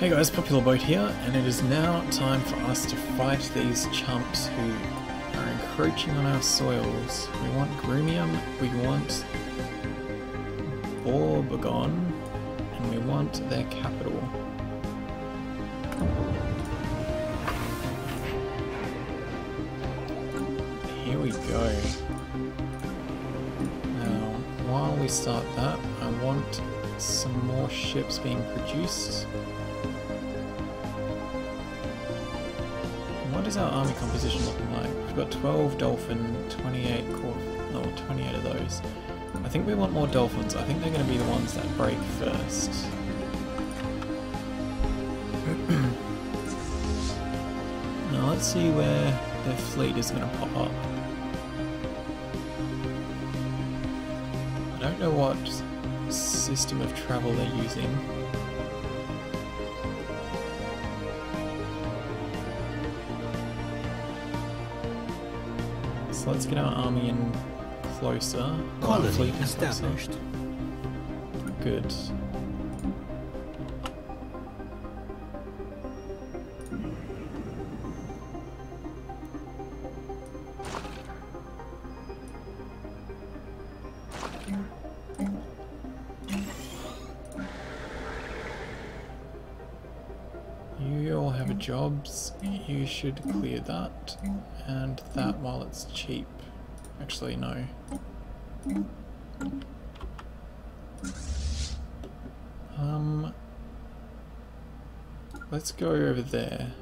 Hey guys, Popular Boat here, and it is now time for us to fight these chumps who are encroaching on our soils. We want Groomium, we want Borbagon, and we want their capital. Here we go. Now, while we start that, I want some more ships being produced. Is our army composition looking like? We've got 12 dolphin, 28 core, no, 28 of those. I think we want more dolphins. I think they're going to be the ones that break first. now let's see where their fleet is going to pop up. I don't know what system of travel they're using. So let's get our army in closer. Colony closer. established. Good. You all have jobs. You should clear that. And that while it's cheap. Actually, no. Um, let's go over there.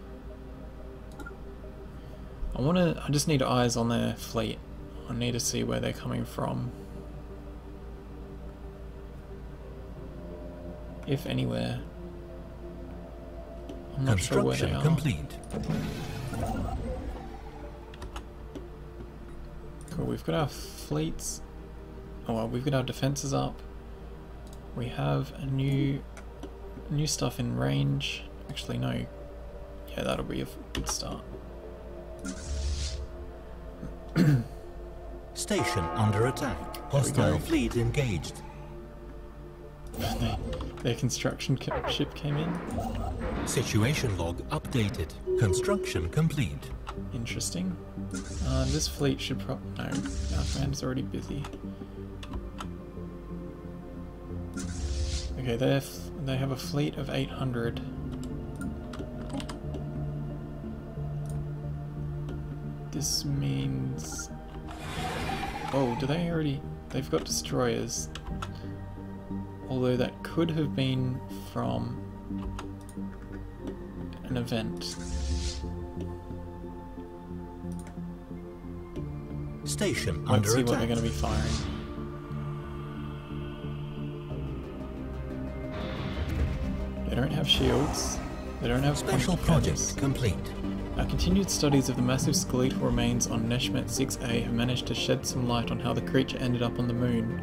I want to. I just need eyes on their fleet. I need to see where they're coming from. If anywhere. I'm not sure where they Construction are. complete. Cool, we've got our fleets. Oh well, we've got our defenses up. We have a new new stuff in range. Actually, no. Yeah, that'll be a good start. Station under attack. Hostile fleet engaged. Their, construction ship came in. Situation log updated. Construction complete. Interesting. Uh, this fleet should prob no. Our commander's already busy. Okay, they they have a fleet of 800. This means. Oh, do they already? They've got destroyers. Although that could have been from an event. Station Let's under see what they're going to be firing. They don't have shields. They don't have Special quantum project cannons. complete. Our continued studies of the massive skeletal remains on Neshmet 6A have managed to shed some light on how the creature ended up on the moon.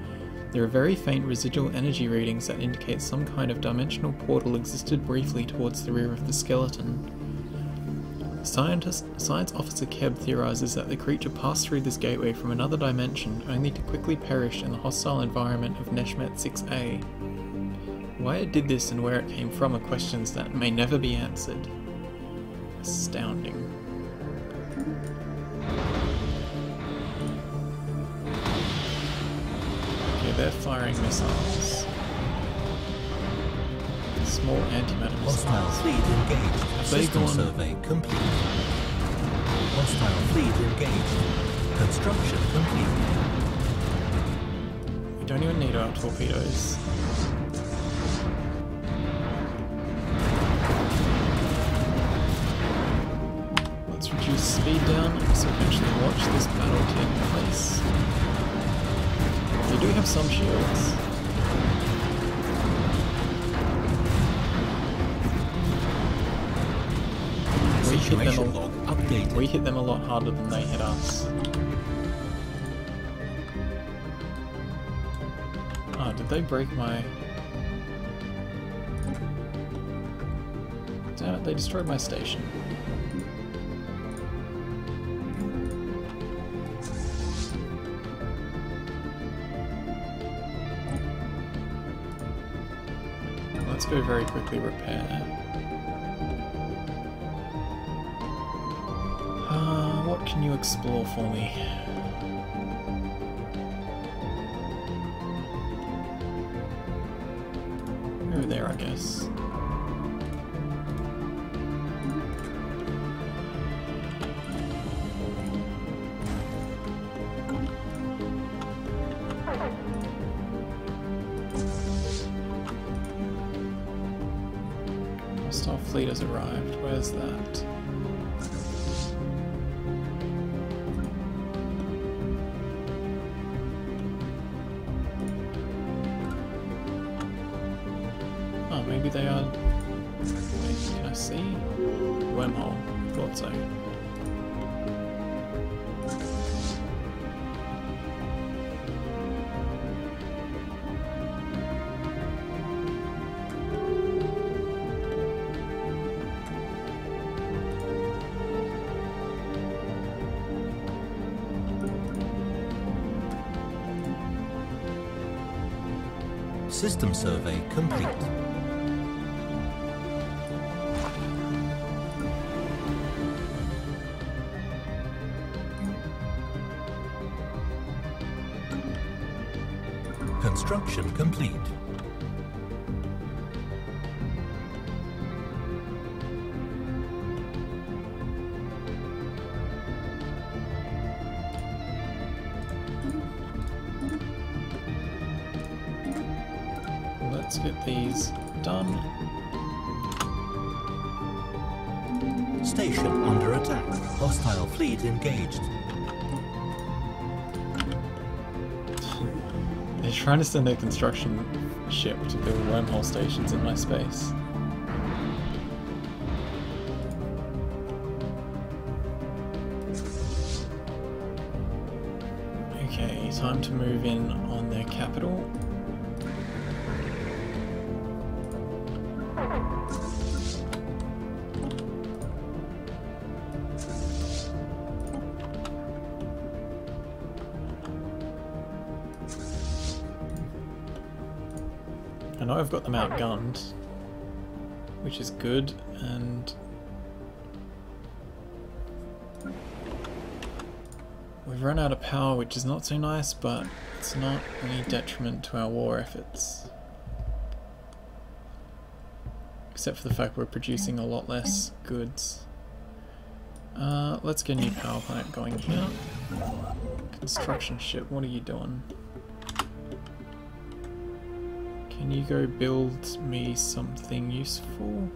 There are very faint residual energy readings that indicate some kind of dimensional portal existed briefly towards the rear of the skeleton. Scientist, Science Officer Keb theorizes that the creature passed through this gateway from another dimension, only to quickly perish in the hostile environment of Neshmet 6A. Why it did this and where it came from are questions that may never be answered. Astounding. Firing missiles. Small antimatter Hostile missiles. fleet engaged. System gone- survey complete. Hostile fleet engaged. Construction complete. We don't even need our torpedoes. Let's reduce speed down so we can actually watch this battle take place. Do have some shields. We hit them a, updated. we hit them a lot harder than they hit us. Oh, did they break my... Damn it, they destroyed my station. let's go very quickly repair. Uh, what can you explore for me? Over there, I guess. That? System survey complete. Construction complete. Trying to send a construction ship to build wormhole stations in my space. Okay, time to move in on their capital. Them outgunned, which is good, and we've run out of power, which is not so nice, but it's not any detriment to our war efforts. Except for the fact we're producing a lot less goods. Uh, let's get a new power plant going here. Construction ship, what are you doing? Can you go build me something useful?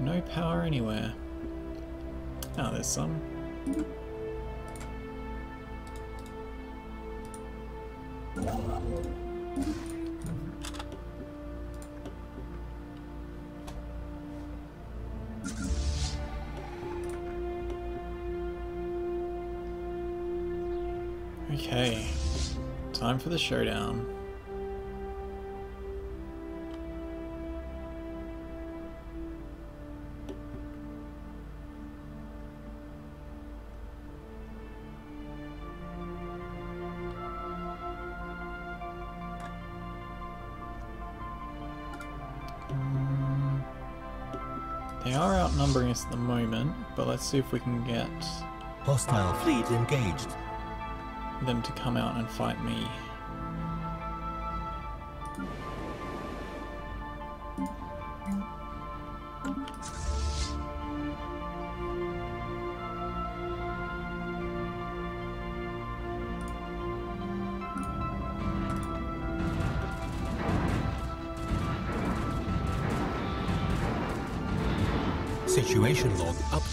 No power anywhere. Oh, there's some. For the showdown. They are outnumbering us at the moment, but let's see if we can get Hostile fleet engaged. them to come out and fight me.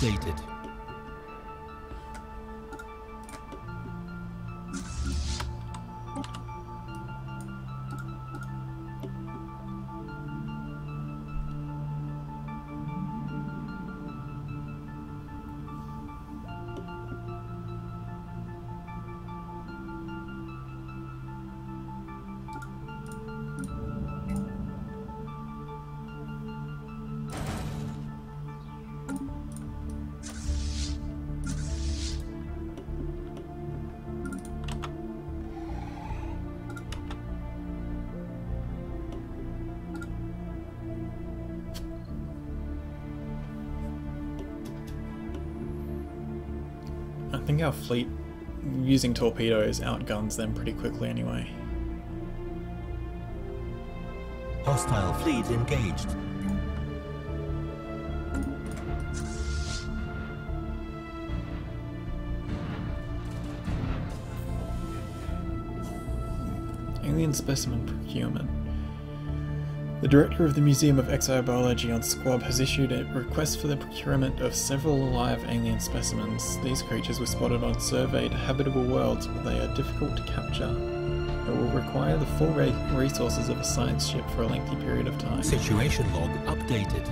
Updated. Think our fleet, using torpedoes, outguns them pretty quickly anyway. Hostile fleet engaged. Alien specimen procurement. The director of the Museum of Exobiology on Squab has issued a request for the procurement of several live alien specimens. These creatures were spotted on surveyed habitable worlds, but they are difficult to capture. It will require the full resources of a science ship for a lengthy period of time. Situation log updated.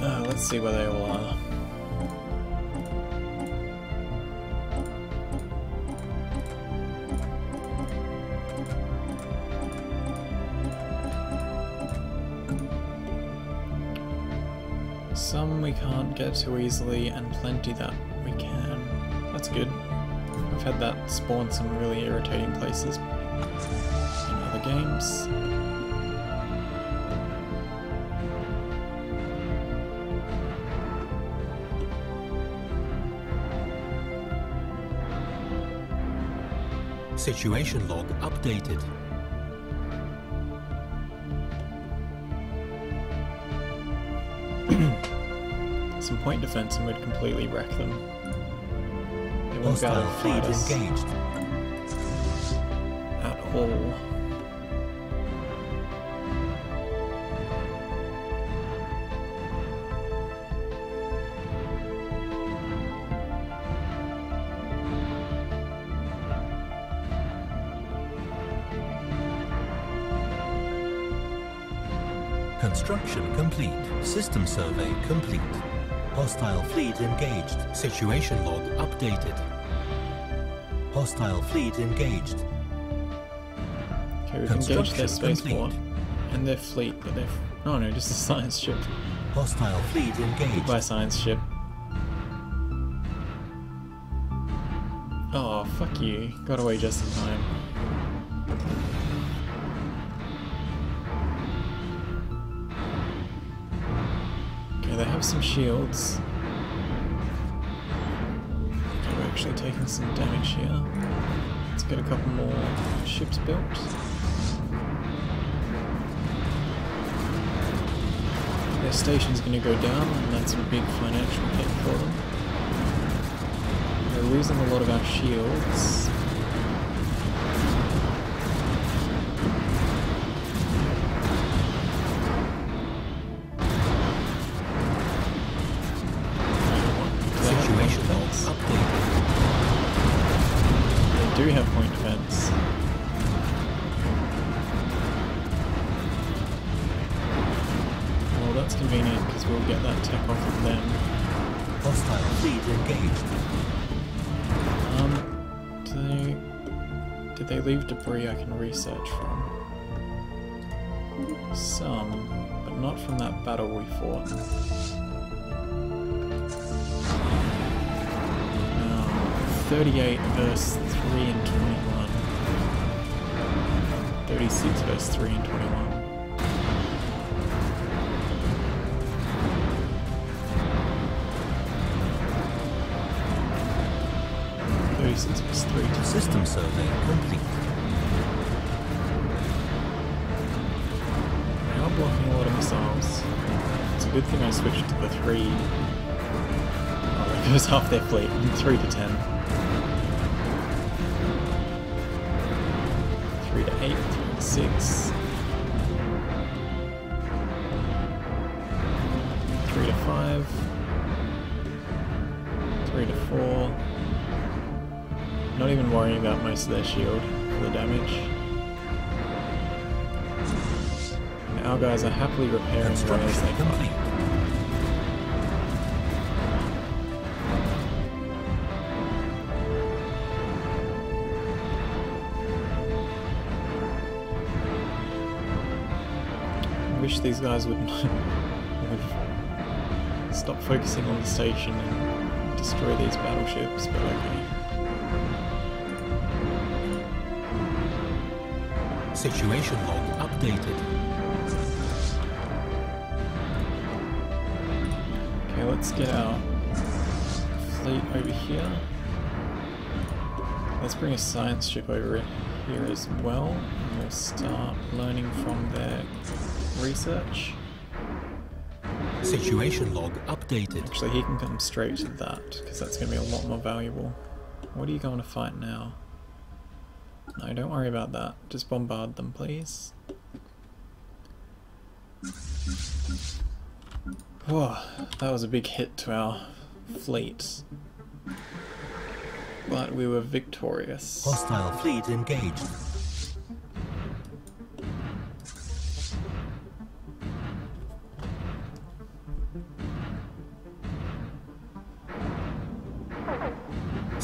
Uh, let's see where they all are. Some we can't get too easily, and plenty that we can. That's good. I've had that spawn some really irritating places in other games. Situation log updated. Point defense and we'd completely wreck them. They won't be able to fight us engaged. at all. Construction complete. System survey complete. Hostile fleet engaged. Situation log updated. Hostile fleet engaged. Okay, we've engaged their spaceport and their fleet, but they're. Oh no, just a science ship. Hostile fleet engaged. Goodbye, science ship. Oh, fuck you. Got away just in time. Some shields. We're actually taking some damage here. Let's get a couple more ships built. Their station's going to go down, and that's a big financial hit for them. We're losing a lot of our shields. Leave debris I can research from? Some, but not from that battle we fought. Now, 38 verse 3 and 21. 36 verse 3 and 21. Complete. Are blocking a lot of missiles. It's a good thing I switched to the three. Oh, there goes half their fleet. Three to ten. Three to eight, three to six. Three to five. Three to four. Not even worrying about most of their shield for the damage. And our guys are happily repairing Construction they complete. fight. I wish these guys would, would stop focusing on the station and destroy these battleships, but okay. Situation log updated. Okay, let's get our fleet over here. Let's bring a science ship over here as well, and we'll start learning from their research. Situation log updated. Actually, he can come straight to that, because that's going to be a lot more valuable. What are you going to fight now? No, don't worry about that. Just bombard them, please. Whoa, that was a big hit to our fleet. But we were victorious. Hostile fleet engaged.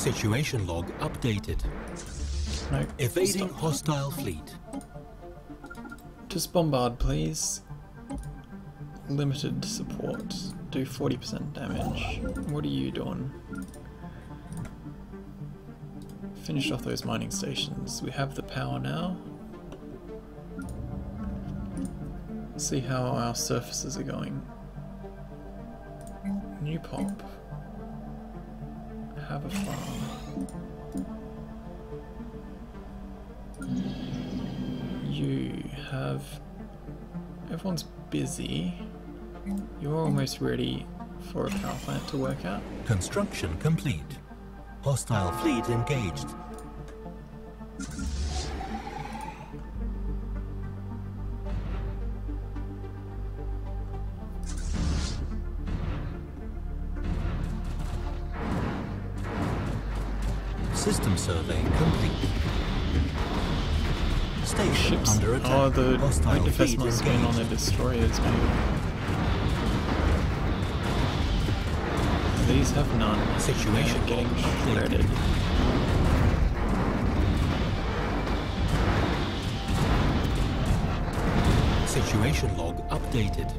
Situation log updated. No, Evading hostile fleet. Just bombard, please. Limited support. Do 40% damage. What are you doing? Finish off those mining stations. We have the power now. See how our surfaces are going. New pop. Have a farm. You have. Everyone's busy. You're almost ready for a power plant to work out. Construction complete. Hostile fleet engaged. Survey complete. Station Ships. under attack. Oh, the Hostile fleet must have been on their destroyers, maybe. These have none. Situation They're getting shredded. Situation log updated.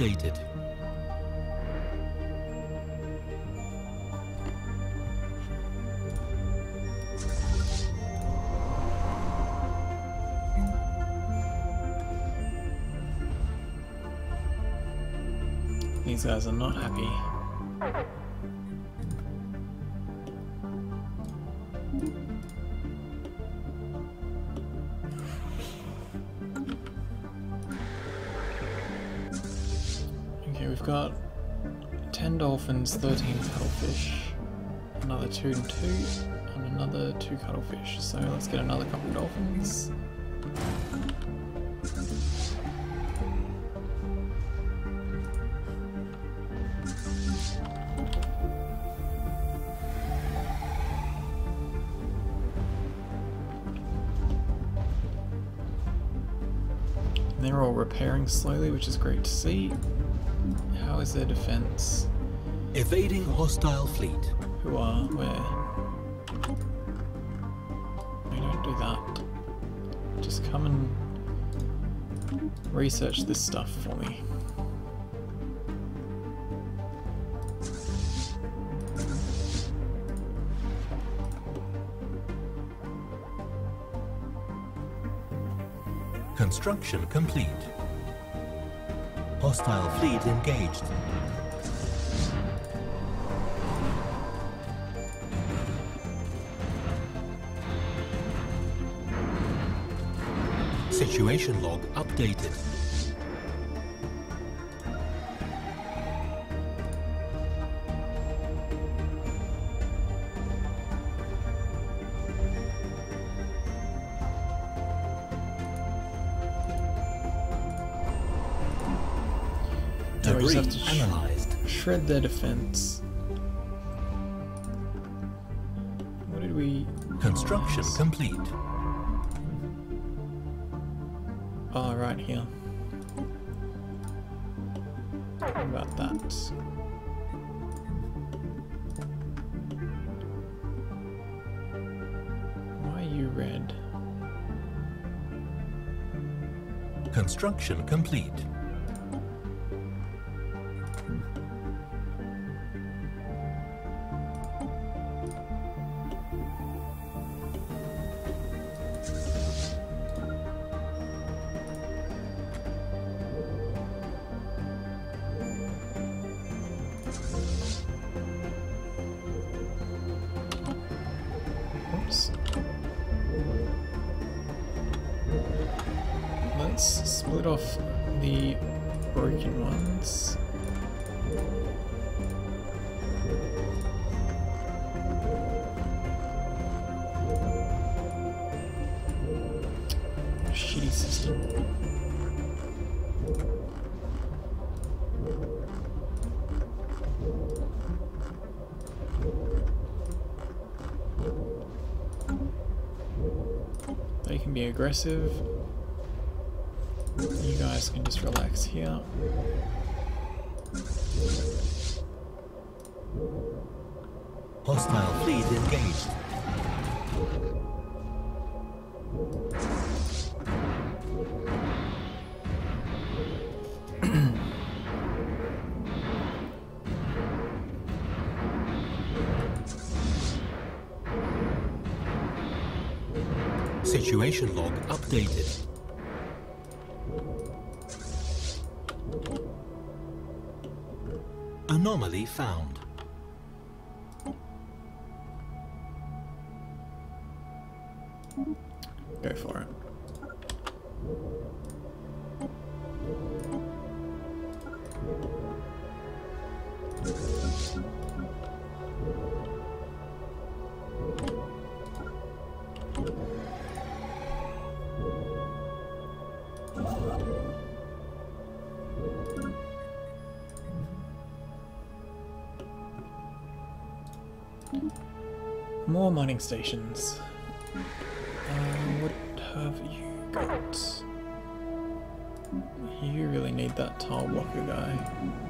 Log updated. These guys are not happy. Got 10 dolphins, 13 cuttlefish, another 2 and 2, and another 2 cuttlefish. So let's get another couple dolphins. And they're all repairing slowly, which is great to see. Is their defense? Evading hostile fleet. Who are where? No, don't do that. Just come and research this stuff for me. Construction complete. Hostile fleet engaged. Situation log updated. Shred their defense. What did we? Construction complete. Oh, right here. What about that? Why are you red? Construction complete. Can be aggressive. You guys can just relax here. Hostile fleet engaged. Situation log updated. Anomaly found. More mining stations. Uh, what have you got? You really need that tile blocker guy.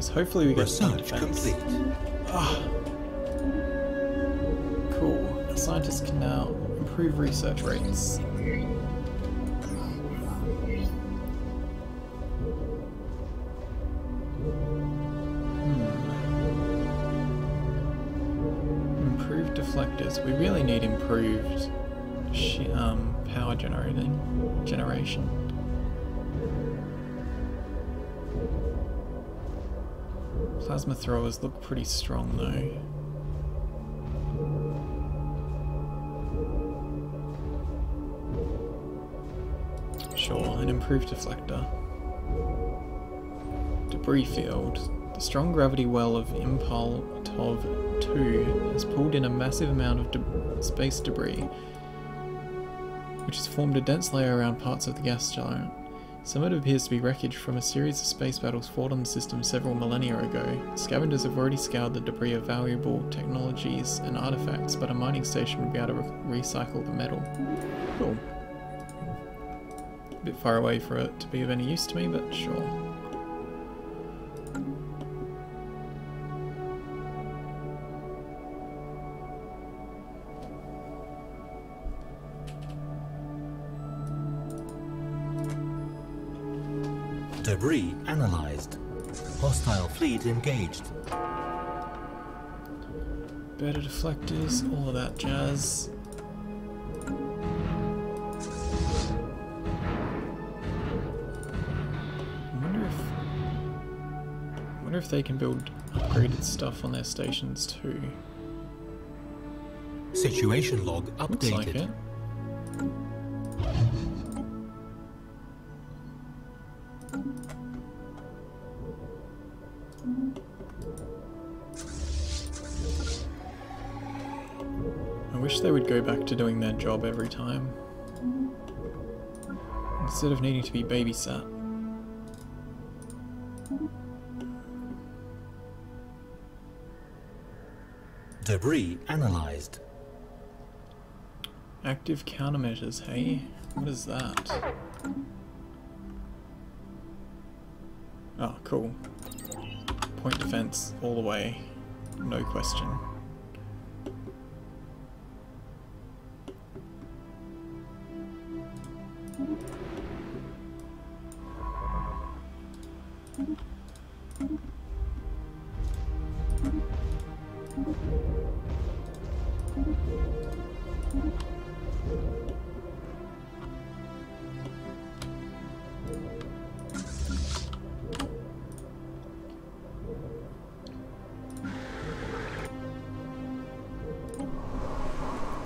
Hopefully we get some Research complete. Ah. Cool. Scientists can now improve research rates. Hmm. Improved deflectors. We really need improved um, power generating generation. Plasma throwers look pretty strong though. Sure, an improved deflector. Debris field. The strong gravity well of Impal Tov 2 has pulled in a massive amount of de space debris, which has formed a dense layer around parts of the gas giant. Some of it appears to be wreckage from a series of space battles fought on the system several millennia ago. Scavengers have already scoured the debris of valuable technologies and artifacts, but a mining station would be able to re recycle the metal. Cool. A bit far away for it to be of any use to me, but sure. Debris analyzed. Hostile fleet engaged. Better deflectors, all of that jazz. I wonder if I wonder if they can build upgraded stuff on their stations too. Situation log Looks like updated. it. I wish they would go back to doing their job every time. Instead of needing to be babysat. Debris analyzed. Active countermeasures, hey? What is that? Oh, cool. Point defense all the way. No question.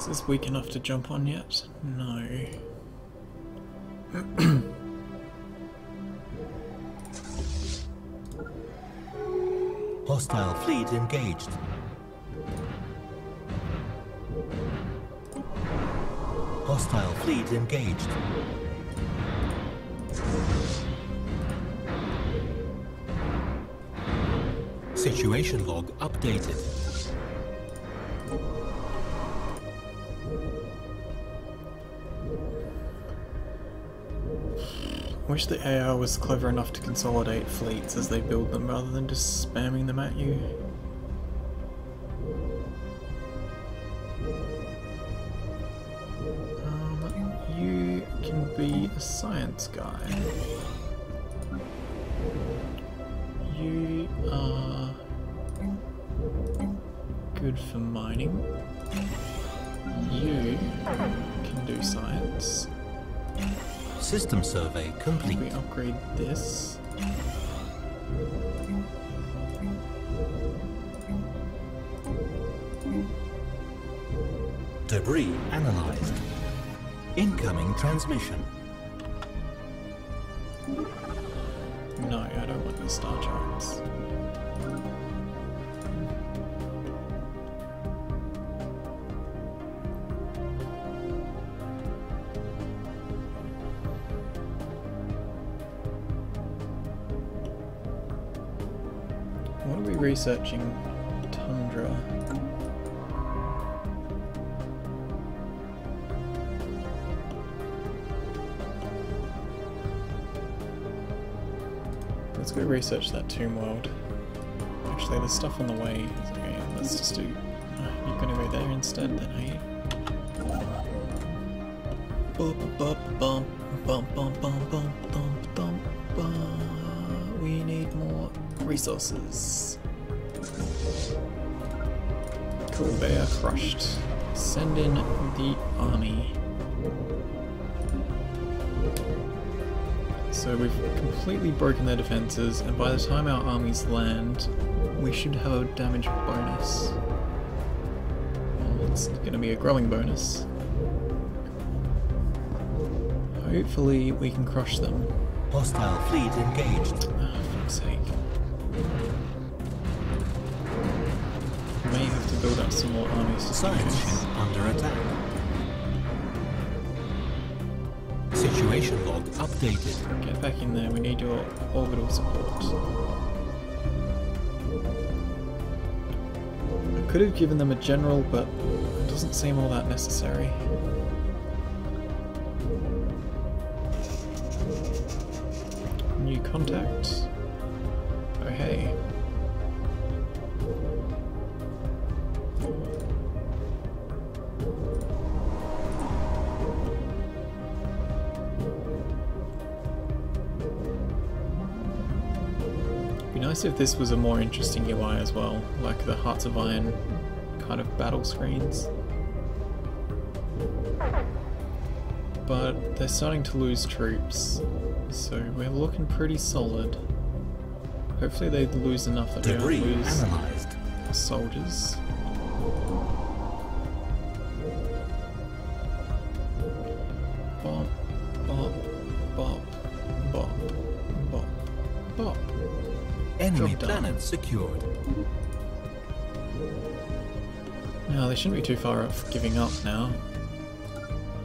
Is this weak enough to jump on yet? No. Hostile fleet engaged. Hostile fleet engaged. Situation log updated. Wish the AI was clever enough to consolidate fleets as they build them rather than just spamming them at you. Um, you can be a science guy. You are good for mining. You can do science. System survey complete. We upgrade this. Debris analyzed. Incoming transmission. No, I don't want the star charts. searching tundra. Let's go research that tomb world. Actually, there's stuff on the way. Okay, let's just do... You're gonna go there instead, then, are you? We need more resources. Cool, they are crushed. Send in the army. So we've completely broken their defenses, and by the time our armies land, we should have a damage bonus. Well, it's gonna be a growing bonus. Hopefully we can crush them. Hostile fleet engaged. Ah, more armies. Science under attack. Situation log updated. Get back in there, we need your orbital support. I could have given them a general, but it doesn't seem all that necessary. New contact. Oh hey. Nice if this was a more interesting UI as well, like the Hearts of Iron kind of battle screens. But they're starting to lose troops, so we're looking pretty solid. Hopefully they lose enough that Debris we don't lose analyzed. soldiers. Enemy Job done. planet secured. No, they shouldn't be too far off giving up now.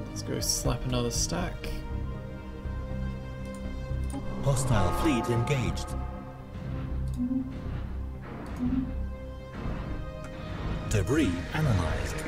Let's go slap another stack. Hostile fleet engaged. Debris analyzed.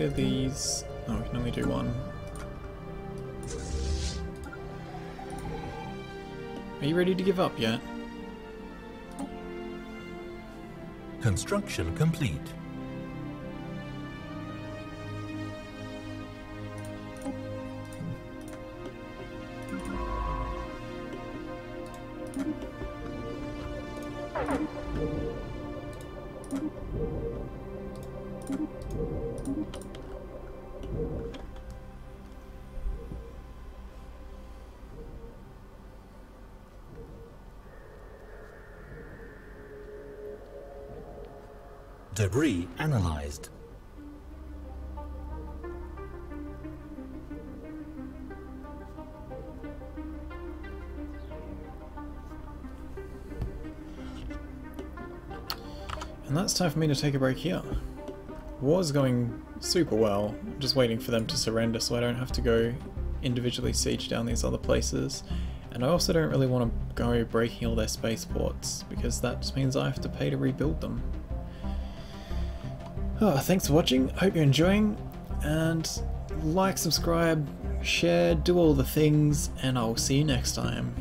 Clear these. Oh, we can only do one. Are you ready to give up yet? Construction complete. Debris analyzed. And that's time for me to take a break here. War's going super well. I'm just waiting for them to surrender so I don't have to go individually siege down these other places. And I also don't really want to go breaking all their spaceports because that just means I have to pay to rebuild them. Oh, thanks for watching, hope you're enjoying, and like, subscribe, share, do all the things, and I'll see you next time.